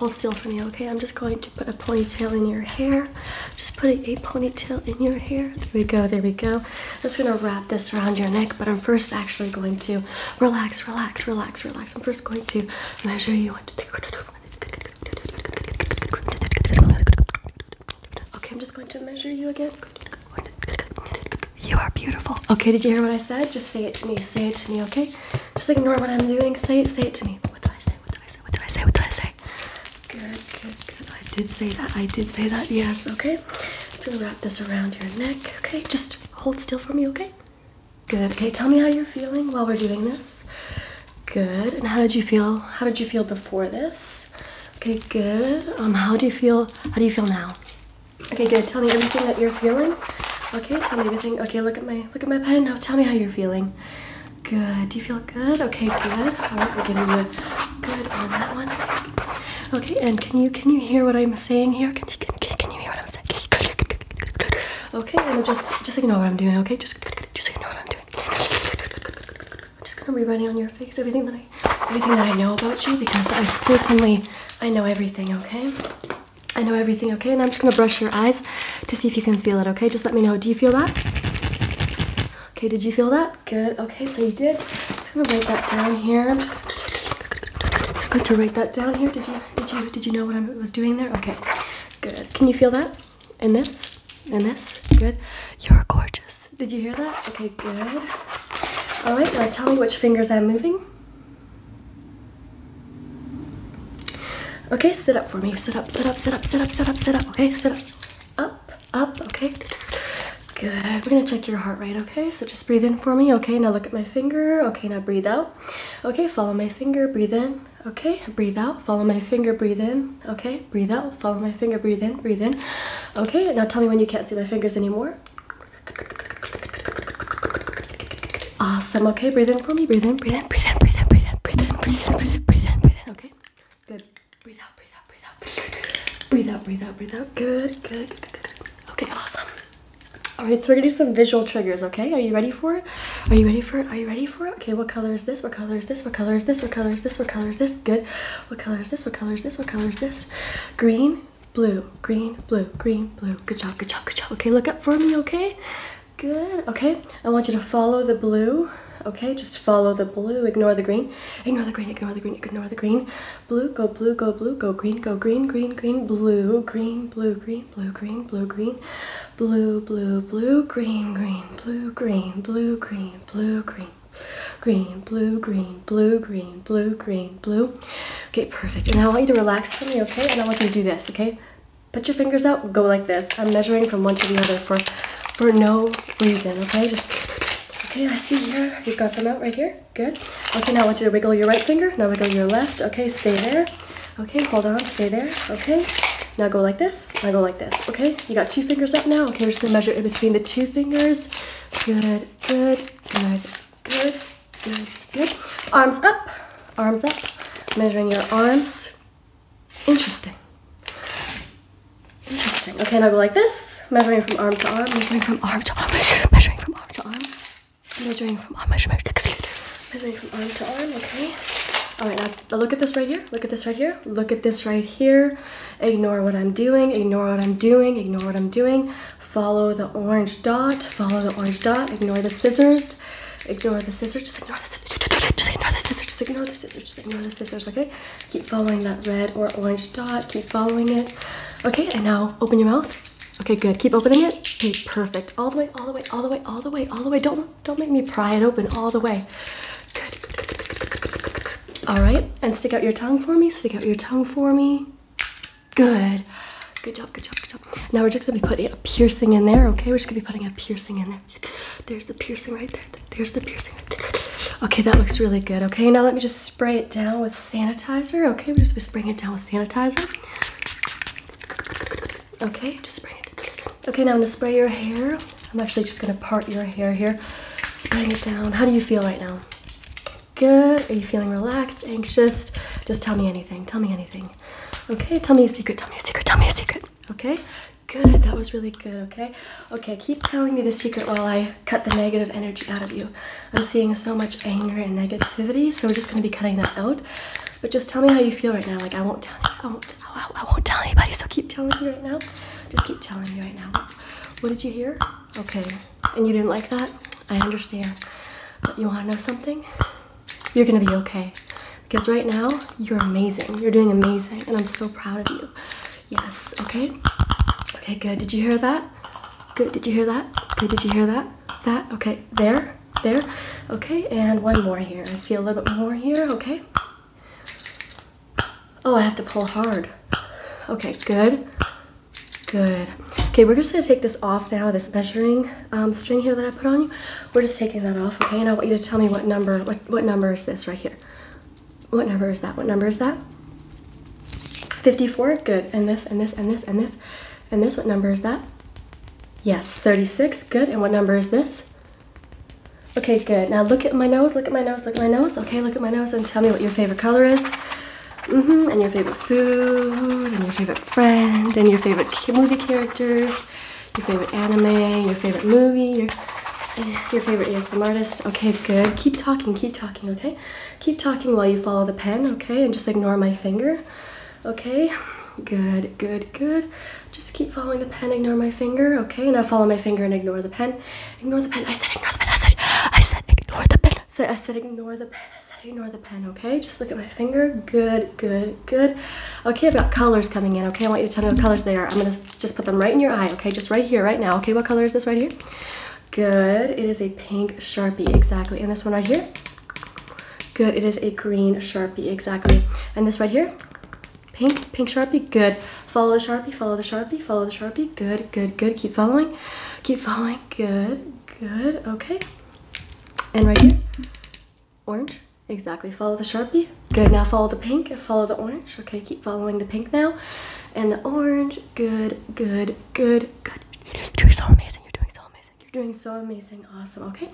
hold still for me, okay? I'm just going to put a ponytail in your hair. Just putting a ponytail in your hair. There we go, there we go. I'm just gonna wrap this around your neck, but I'm first actually going to relax, relax, relax, relax. I'm first going to measure you. Okay, I'm just going to measure you again. You are beautiful. Okay, did you hear what I said? Just say it to me. Say it to me, okay? Just ignore what I'm doing. Say it, say it to me. What did I say? What did I say? What did I say? What did I say? Good, good, good. I did say that. I did say that. Yes, okay. Gonna wrap this around your neck, okay? Just hold still for me, okay? Good. Okay, tell me how you're feeling while we're doing this. Good. And how did you feel? How did you feel before this? Okay, good. Um, how do you feel? How do you feel now? Okay, good. Tell me everything that you're feeling. Okay, tell me everything. Okay, look at my look at my pen. Now tell me how you're feeling. Good. Do you feel good? Okay, good. All right, we're giving you a good on that one. Okay, and can you can you hear what I'm saying here? Can you can, can, you hear what I'm saying? Okay, and just just ignore what I'm doing. Okay, just just ignore what I'm doing. I'm just gonna be writing on your face everything that I everything that I know about you because I certainly I know everything. Okay. I know everything, okay? And I'm just gonna brush your eyes to see if you can feel it, okay? Just let me know. Do you feel that? Okay, did you feel that? Good. Okay, so you did. I'm just gonna write that down here. I'm just, just going to write that down here. Did you did you did you know what I was doing there? Okay. Good. Can you feel that? In this? In this? Good. You're gorgeous. Did you hear that? Okay, good. All right, now tell me which fingers I'm moving. Okay, sit up for me. Sit up, sit up, sit up, sit up, sit up, sit up. Okay, sit up. Up, up, okay. Good. We're gonna check your heart rate, okay? So just breathe in for me, okay? Now look at my finger. Okay, now breathe out. Okay, follow my finger, breathe in. Okay, breathe out, follow my finger, breathe in. Okay, breathe out, follow my finger, breathe in, breathe in. Okay, now tell me when you can't see my fingers anymore. Awesome. Okay, breathe in for me. Breathe in, breathe in, breathe in, breathe in, breathe in, breathe in, breathe in, breathe in, breathe in, breathe in. Okay. Good. Breathe out, breathe out, breathe out. Breathe out, breathe out, breathe out. Good, good, good, good, good. Okay, awesome. All right, so we're gonna do some visual triggers, okay? Are you ready for it? Are you ready for it? Are you ready for it? Okay, what color is this? What color is this? What color is this? What color is this? What color is this? Good. What color is this? What color is this? What color is this? Green, blue, green, blue, green, blue. Good job, good job, good job. Okay, look up for me, okay? Good. Okay, I want you to follow the blue. Okay, just follow the blue. Ignore the green. Ignore the green. Ignore the green. Ignore the green. Blue. Go blue. Go blue. Go green. Go green. Green. Green. Blue. Green. Blue. Green. Blue. Green. Blue. Green. Blue. Blue. Blue. Green. Green. Blue. Green. Blue. Green. Blue. Green. Green, blue, green, blue, green, blue, green, blue. Okay, perfect. And I want you to relax for me, okay? And I want you to do this, okay? Put your fingers out, go like this. I'm measuring from one to the other for for no reason, okay? Just, okay, I see here. You've got them out right here. Good. Okay, now I want you to wiggle your right finger. Now wiggle your left. Okay, stay there. Okay, hold on, stay there. Okay. Now go like this. Now go like this. Okay, you got two fingers up now. Okay, we're just gonna measure in between the two fingers. Good, good, good, good, good, good. Arms up, arms up. Measuring your arms. Interesting. Interesting. Okay, now go like this. Measuring from arm to arm. Measuring from arm to arm. Measuring from arm. Measuring from arm. Measure, measure. Measuring from arm to arm. Okay. All right, now, now look at this right here. Look at this right here. Look at this right here. Ignore what I'm doing. Ignore what I'm doing. Ignore what I'm doing. Follow the orange dot. Follow the orange dot. Ignore the scissors. Ignore the scissors. Just ignore the scissors. Just ignore the scissors. Just ignore the scissors. Just ignore the scissors. Okay. Keep following that red or orange dot. Keep following it. Okay. And now open your mouth. Okay. Good. Keep opening it. Perfect. All the way, all the way, all the way, all the way, all the way. Don't don't make me pry it open all the way. Good, good, good, good, good, good, good. All right, and stick out your tongue for me. Stick out your tongue for me. Good. Good job, good job, good job. Now we're just gonna be putting a piercing in there, okay? We're just gonna be putting a piercing in there. There's the piercing right there. There's the piercing right there. Okay, that looks really good, okay? Now let me just spray it down with sanitizer, okay? We're just gonna be spraying it down with sanitizer. Okay, just spray it down. Okay, now I'm gonna spray your hair. I'm actually just gonna part your hair here. Spraying it down. How do you feel right now? Good. Are you feeling relaxed, anxious? Just tell me anything. Tell me anything. Okay, tell me a secret, tell me a secret, tell me a secret. Okay? Good, that was really good, okay? Okay, keep telling me the secret while I cut the negative energy out of you. I'm seeing so much anger and negativity, so we're just gonna be cutting that out. But just tell me how you feel right now. Like, I won't tell. I won't, I won't tell anybody, so keep telling me right now. Just keep telling me right now. What did you hear? Okay. And you didn't like that? I understand. But you want to know something? You're going to be okay. Because right now, you're amazing. You're doing amazing. And I'm so proud of you. Yes, okay? Okay, good. Did you hear that? Good. Did you hear that? Good. Did you hear that? That? Okay. There. There. Okay. And one more here. I see a little bit more here. Okay. Oh, I have to pull hard. Okay, good. Good. Okay, we're just gonna take this off now, this measuring um, string here that I put on you. We're just taking that off, okay? And I want you to tell me what number, what, what number is this right here? What number is that? What number is that? 54, good. And this, and this, and this, and this, and this, what number is that? Yes, 36, good. And what number is this? Okay, good. Now look at my nose, look at my nose, look at my nose. Okay, look at my nose and tell me what your favorite color is. Mm-hmm. And your favorite food, and your favorite friend, and your favorite movie characters, your favorite anime, your favorite movie, your your favorite ASMR artist. Okay, good. Keep talking, keep talking, okay? Keep talking while you follow the pen, okay? And just ignore my finger. Okay? Good, good, good. Just keep following the pen, ignore my finger, okay? Now follow my finger and ignore the pen. Ignore the pen. I said ignore the pen. I said I said ignore the pen. I said I said ignore the pen. Ignore the pen, okay? Just look at my finger. Good, good, good. Okay, I've got colors coming in, okay? I want you to tell me what colors they are. I'm gonna just put them right in your eye, okay? Just right here, right now. Okay, what color is this right here? Good. It is a pink Sharpie, exactly. And this one right here? Good. It is a green Sharpie, exactly. And this right here? Pink, pink Sharpie, good. Follow the Sharpie, follow the Sharpie, follow the Sharpie, good, good, good. Keep following, keep following, good, good, okay. And right here, orange, exactly. Follow the Sharpie, good. Now follow the pink, follow the orange, okay. Keep following the pink now. And the orange, good, good, good, good. You're doing so amazing, you're doing so amazing. You're doing so amazing, awesome, okay.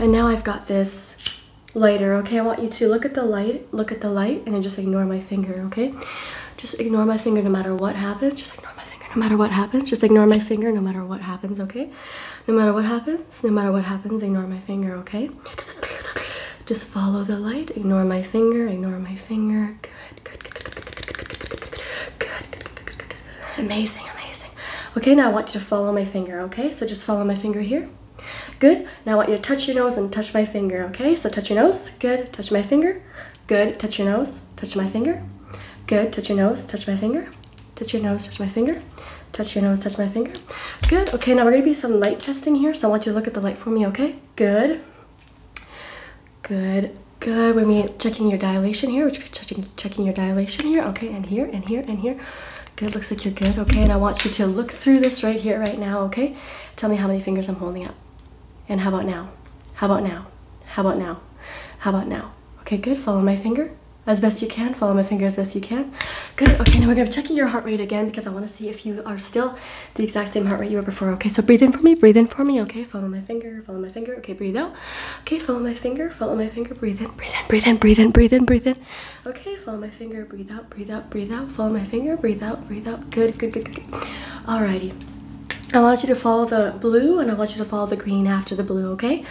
And now I've got this lighter, okay? I want you to look at the light, look at the light, and then just ignore my finger, okay? Just ignore my finger no matter what happens. Just ignore my finger no matter what happens. Just ignore my finger no matter what happens, okay? No matter what happens, no matter what happens, ignore my finger, okay? Just follow the light, ignore my finger, ignore my finger. Good, good, good, good, good, good, good, good, good, good, good, good, good, good, good. Amazing, amazing. Okay, now I want you to follow my finger, okay? So just follow my finger here. Good. Now I want you to touch your nose and touch my finger, okay? So touch your nose. Good. Touch my finger. Good. Touch your nose. Touch my finger. Good. Touch your nose, touch my finger. Touch your nose, touch my finger. Touch your nose, touch my finger. Good. Okay, now we're to be some light testing here. So I want you to look at the light for me, okay? Good. Good. Good. We're checking your dilation here. We're checking, checking your dilation here. Okay, and here, and here, and here. Good. Looks like you're good. Okay, and I want you to look through this right here, right now, okay? Tell me how many fingers I'm holding up. And how about now? How about now? How about now? How about now? Okay, good. Follow my finger as best you can. Follow my finger as best you can. Good. Okay, now we're gonna be checking your heart rate again because I want to see if you are still the exact same heart rate you were before. Okay, so breathe in for me. Breathe in for me. Okay, follow my finger. Follow my finger. Okay, breathe out. Okay, follow my finger. Follow my finger. Breathe in. Breathe in. Breathe in. Breathe in. Breathe in. Breathe in. Okay, follow my finger. Breathe out. Breathe out. Breathe out. Follow my finger. Breathe out. Breathe out. Good. Good. Good. Good. good. Alrighty. I want you to follow the blue and I want you to follow the green after the blue, okay?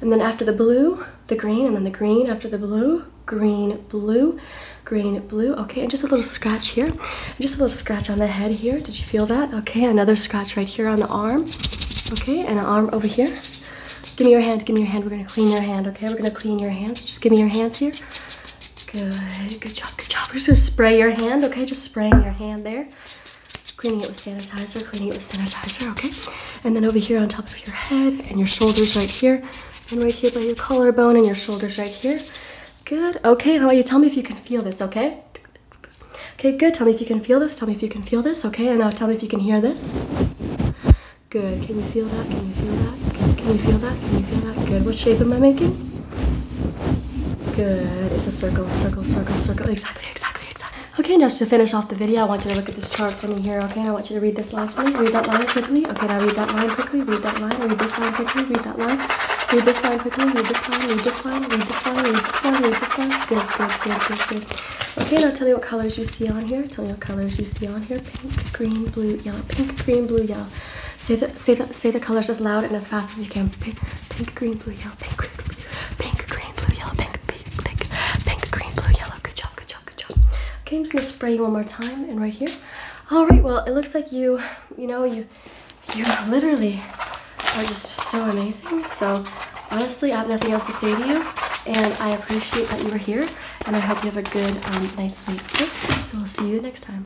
And then after the blue, the green, and then the green after the blue, green, blue, green, blue. Okay, and just a little scratch here. And just a little scratch on the head here. Did you feel that? Okay, another scratch right here on the arm. Okay, and an arm over here. Give me your hand, give me your hand. We're gonna clean your hand, okay? We're gonna clean your hands. Just give me your hands here. Good, good job, good job. We're just gonna spray your hand, okay? Just spraying your hand there cleaning it with sanitizer, cleaning it with sanitizer, okay? And then over here on top of your head and your shoulders right here, and right here by your collarbone and your shoulders right here. Good, okay, now you tell me if you can feel this, okay? Okay, good, tell me if you can feel this, tell me if you can feel this, okay? And now tell me if you can hear this. Good, can you feel that, can you feel that? Can you feel that, can you feel that? Good, what shape am I making? Good, it's a circle, circle, circle, circle, exactly, exactly. Okay, just to finish off the video, I want you to look at this chart for me here, okay? I want you to read this line for me. Read that line quickly. Okay, now read that line quickly. Read that line. Read this line quickly. Read that line. Read this line quickly. Read this line. Read this line. Read this line. Read this line. Read this line. Good, good, good, good, good. Okay, now tell me what colors you see on here. Tell me what colors you see on here. Pink, green, blue, yellow. Pink, green, blue, yellow. Say the say the say the colors as loud and as fast as you can. Pink green, blue, yellow. Pink, green, blue, pink, green, blue, yellow. Pink, pink, pink, pink, green, blue, yellow. Good job, good job, good job. Okay, Okay, I'm just gonna spray you one more time and right here. All right, well, it looks like you, you know, you, you literally are just so amazing. So honestly, I have nothing else to say to you, and I appreciate that you were here, and I hope you have a good um, night's sleep. So we'll see you next time.